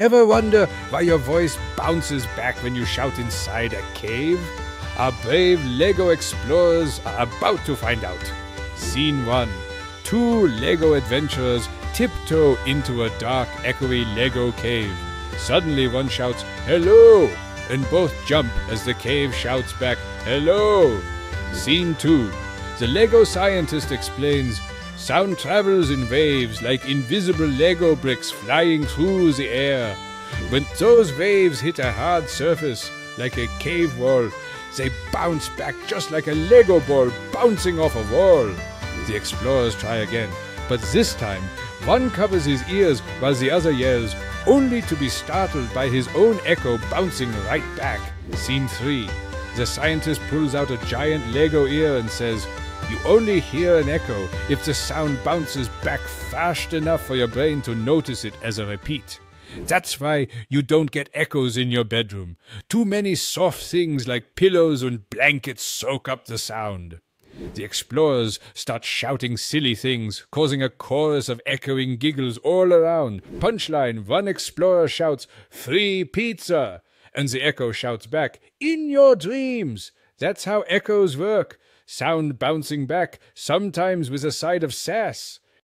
Ever wonder why your voice bounces back when you shout inside a cave? Our brave Lego explorers are about to find out. Scene 1 Two Lego adventurers tiptoe into a dark, echoey Lego cave. Suddenly, one shouts, Hello! and both jump as the cave shouts back, Hello! Scene 2 The Lego scientist explains, Sound travels in waves like invisible Lego bricks flying through the air. When those waves hit a hard surface, like a cave wall, they bounce back just like a Lego ball bouncing off a wall. The explorers try again, but this time one covers his ears while the other yells, only to be startled by his own echo bouncing right back. Scene 3. The scientist pulls out a giant Lego ear and says, You only hear an echo if the sound bounces back fast enough for your brain to notice it as a repeat. That's why you don't get echoes in your bedroom. Too many soft things like pillows and blankets soak up the sound. The explorers start shouting silly things, causing a chorus of echoing giggles all around. Punchline one explorer shouts, Free pizza! And the echo shouts back, In your dreams! That's how echoes work. Sound bouncing back, sometimes with a side of sass.